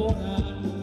Bonham.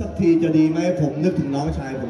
สักทีจะดีไหมผมนึกถึงน้องชายผม